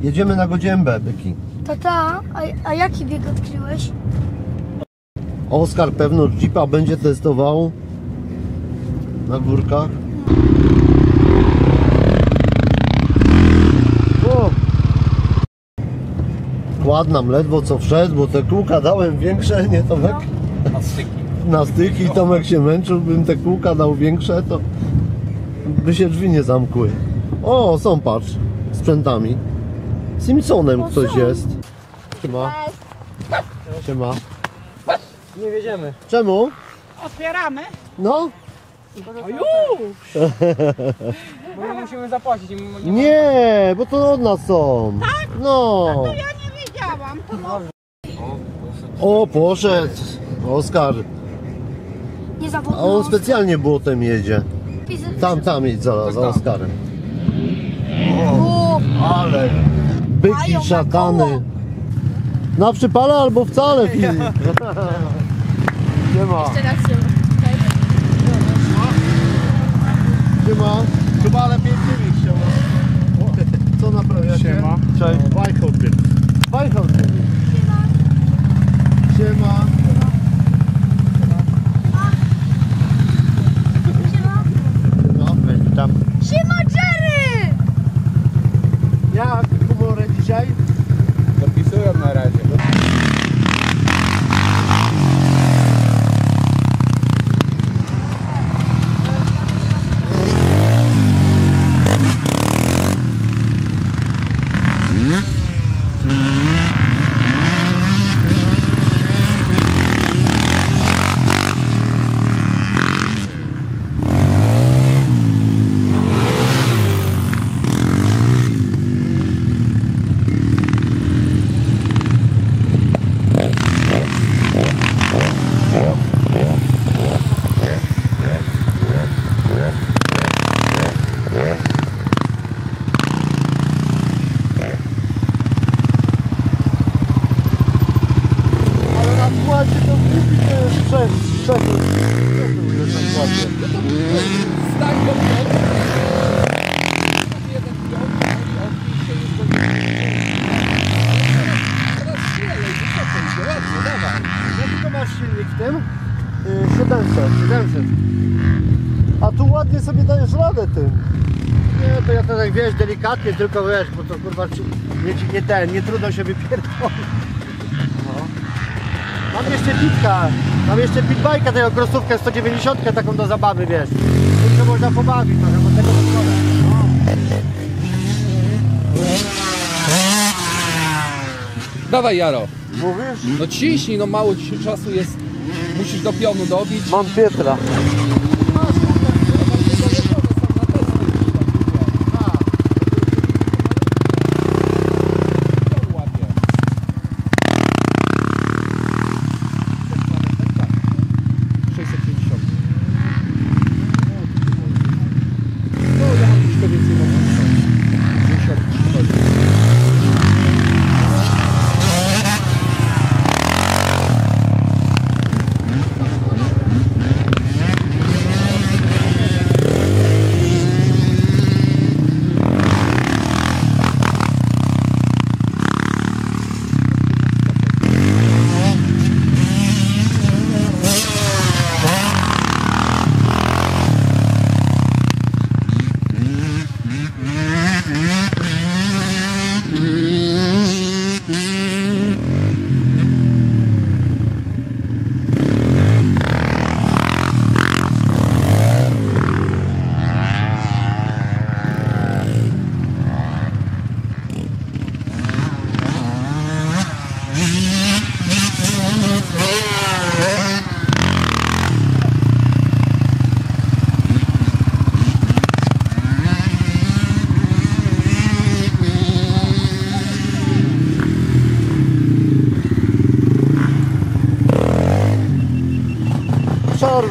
Jedziemy na Godziębę, byki. Tata, a, a jaki bieg odkryłeś? Oskar pewno Jeepa będzie testował na górkach. O! Kład nam ledwo co wszedł, bo te kółka dałem większe, nie Tomek? Na styki. Na styki Tomek się męczył, bym te kółka dał większe, to by się drzwi nie zamkły. O, są patrz, sprzętami. Simpsonem O, ktoś jest. Siema. Siema. Nie wiedziemy. Czemu? Otwieramy. No! Bo my musimy zapłacić. i Nie, Nie, bo to od nas są. No. Ja nie wiedziałam. To no, O, poszedł. Oskar. Nie A on specjalnie błotem jedzie. Tam, tam jedź za, za Oskarem. O, Ale byki szatany. Na przypale albo wcale, Filip. Nie ma. Nie ma. Chyba lepiej tymi chciała. Co naprawiacie? Siema. Cześć. Wajchopie. Wajchopie. Siema. W tym? Yy, 700, 700. A tu ładnie sobie dajesz radę tym. Nie, to ja to tak wiesz, delikatnie tylko wiesz, bo to kurwa nie, nie ten, nie trudno się wypierdolić. No. Mam jeszcze pitka, mam jeszcze pitbajka tego krosówkę 190 taką do zabawy, wiesz. Się można pobawić trochę, bo tego to szkoda. Dawaj Jaro. Mówisz? No ciśnij, no mało dzisiaj czasu jest. Musisz do pionu dobić. Mam Pietra.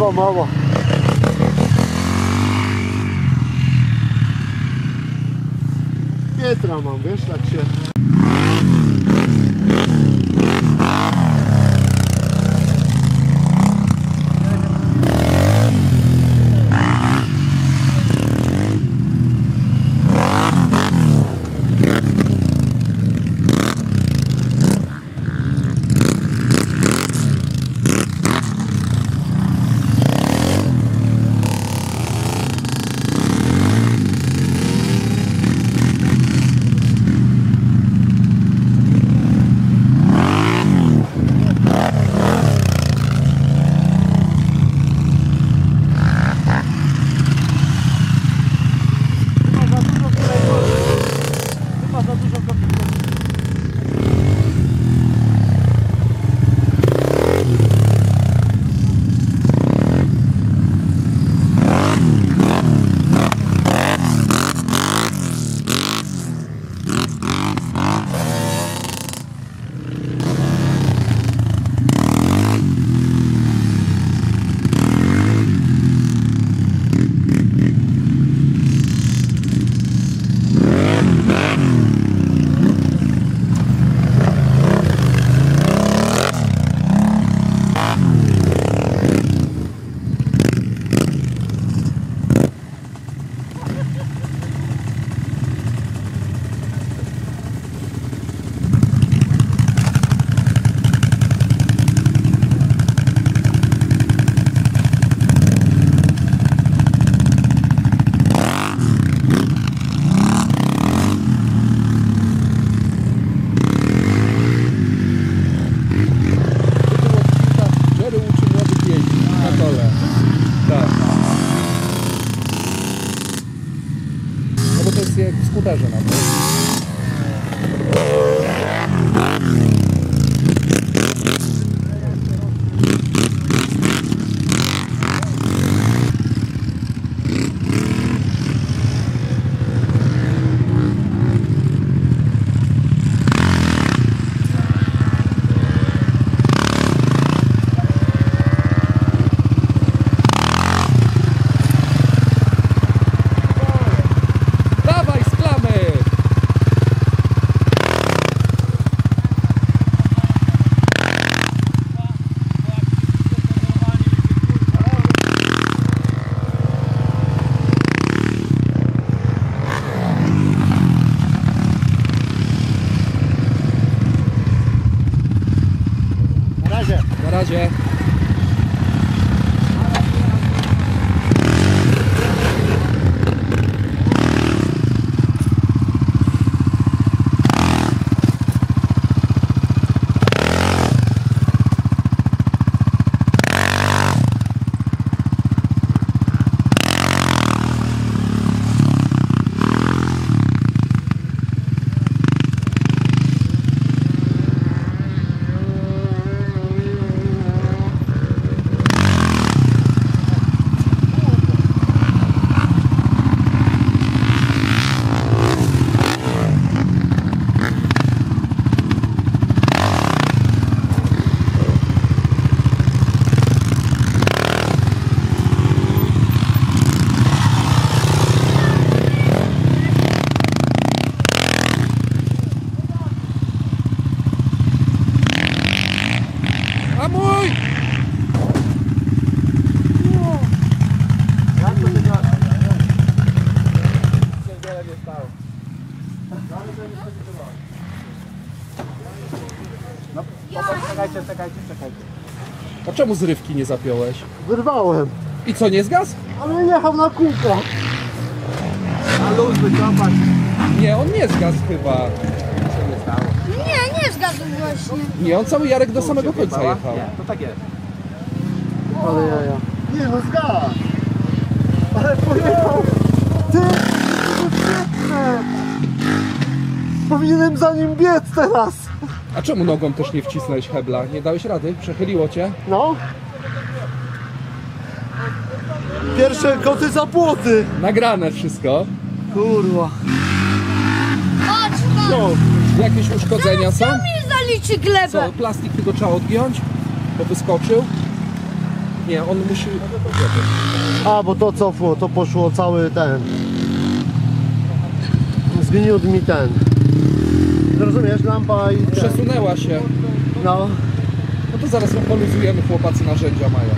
to malo. Pjetra vam vještat će. Się... razie. A mój! Czekajcie, czekajcie, czekajcie. A czemu zrywki nie zapiąłeś? Wyrwałem, I co, nie zgasł? ale jechał na kółkach. A luz wycofać. Nie, on nie zgasł chyba. Co nie stało? Nie, nie zgadł właśnie. Nie, on cały Jarek do samego końca jechał. Nie, to tak jest. Ale jaja. Nie no zgadł. Ale pojechał. Ty, to świetne. Powinienem za nim biec teraz. A czemu nogą też nie wcisnąłeś hebla? Nie dałeś rady? Przechyliło cię? No. Pierwsze koty za płoty. Nagrane wszystko. Kurwa. Patrz, patrz. No. Jakieś uszkodzenia są? Co mi zaliczy glebę? Co, plastik tylko trzeba odgiąć? Bo wyskoczył? Nie, on musi... A, bo to cofło, to poszło cały ten. Zgniótł mi ten. Rozumiesz, lampa i. Przesunęła się. No. No to zaraz ją poluzujemy, chłopacy narzędzia mają.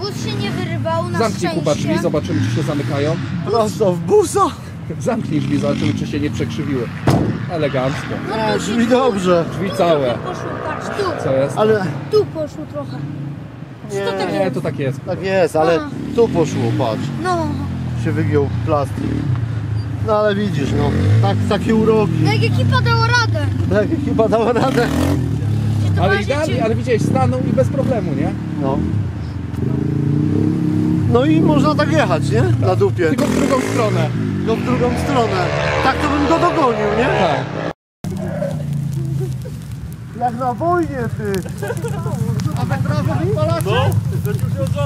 Wóz się nie wyrwał na Zamknij Kuba drzwi, zobaczymy czy się zamykają. Prosto w busa. Zamknij drzwi, zobaczymy czy się nie przekrzywiły. Elegancko. No, brzmi dobrze. Drzwi całe. Poszło, patrz, tu. Co jest? Ale Tu poszło trochę. nie, to tak Nie, to tak jest. tak jest, ale Aha. tu poszło, patrz. No, Się wygiął plastik. No ale widzisz, no, tak, takie uroki. jak ekipa dała radę. Tak, chyba dała radę. To Ale idealnie, ale widziałeś, stanął i bez problemu, nie? No. No i można tak jechać, nie? Na dupie. Tylko w drugą stronę. Go w drugą stronę. Tak to bym go dogonił, nie? Tak. Jak na wojnie, ty. A we prawo wypalacie? No.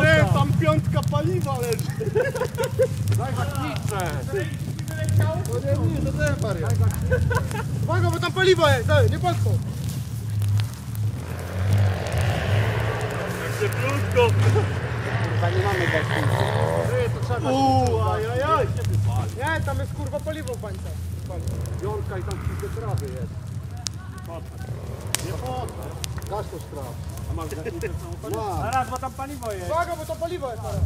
Ty, tam piątka paliwa leży. Daj zakliczę. To nie, nie, to ten wariat. Uwaga, bo tam paliwo jest, daj, nie podchodź. Chyba nie mamy gaśnicy. Uuu, ajajaj. Nie, tam jest kurwa paliwo w bańce. Piątka i tam wszystkie trawy jest. Nie podchodź. Gaś to spraw. A masz gaśnicę Mam. Zaraz, bo tam paliwo jest. Uwaga, bo to paliwo jest teraz.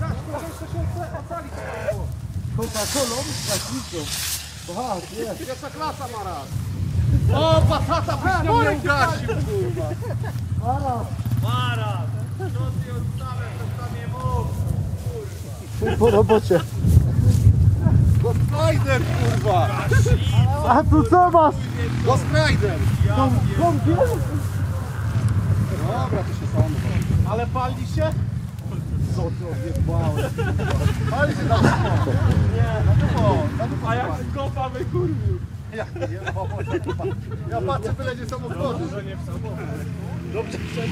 Gaś, to jeszcze się ocali to paliwo. Coca-Colą, gaśnicą. Aha, jest. Pierwsza klasa ma raz. O, Passata byś nie ugasił, kurwa. Maraz. Maraz. Co ty odstawę, to tam nie mów. Po robocie. Ghost Rider, kurwa. A tu co masz? Ghost Rider. Tą kąpiel? Dobra, to się samo. Ale pali się? Co ty odjebałeś? Pali się na. Nie, na dupo. Na A jak kopa wykurwił. Ja, nie, ja patrzę, byle nie samochody. Dobrze, nie w samochód. Dobrze, Co tak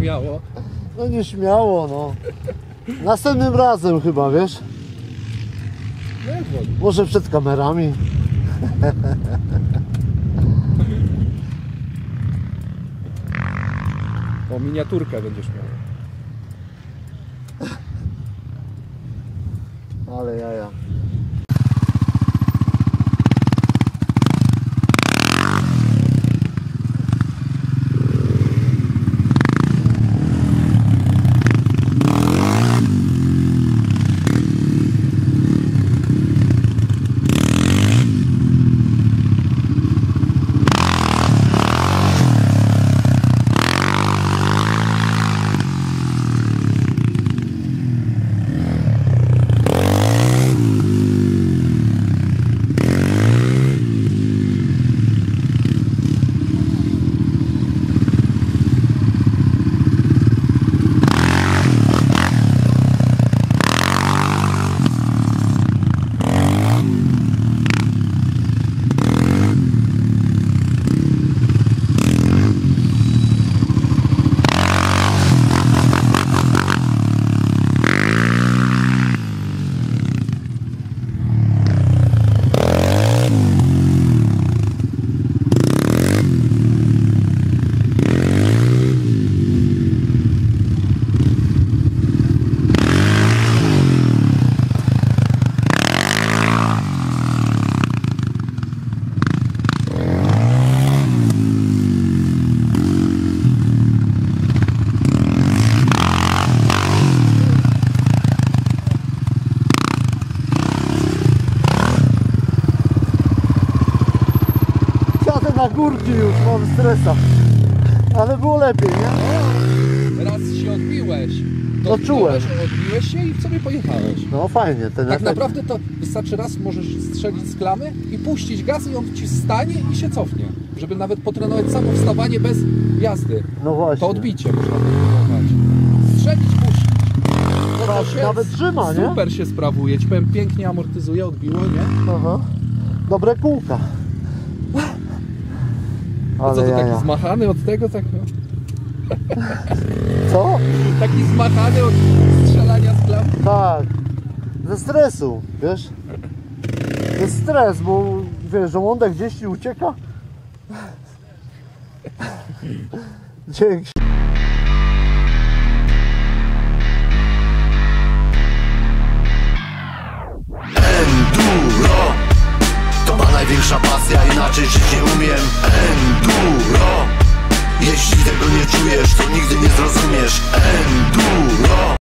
nieśmiało? No nieśmiało, no. Następnym razem chyba, wiesz? Może przed kamerami. O, miniaturkę będziesz miał. Ale jaja. Jadę na górki już, mam stresa. Ale było lepiej, nie? Raz się odbiłeś. No czułem. Odbiłeś się i sobie pojechałeś. No fajnie, ten Tak naprawdę to wystarczy raz możesz strzelić z klamy i puścić gaz i on ci stanie i się cofnie. Żeby nawet potrenować samo wstawanie bez jazdy. No właśnie. To odbicie można trenować. Strzelić, puścić. To Tak, nawet trzyma, nie? Super się sprawuje. Ci powiem, pięknie amortyzuje, odbiło, nie? Aha. Dobre kółka. A Ale co to jaja. taki zmachany od tego? Tak, no. Co? Taki zmachany od strzelania z klam? Tak. Ze stresu, wiesz? To jest stres, bo wiesz, żołądek gdzieś ci ucieka. Dzięki. Największa pasja, inaczej żyć nie umiem. Enduro. Jeśli tego nie czujesz, to nigdy nie zrozumiesz. Enduro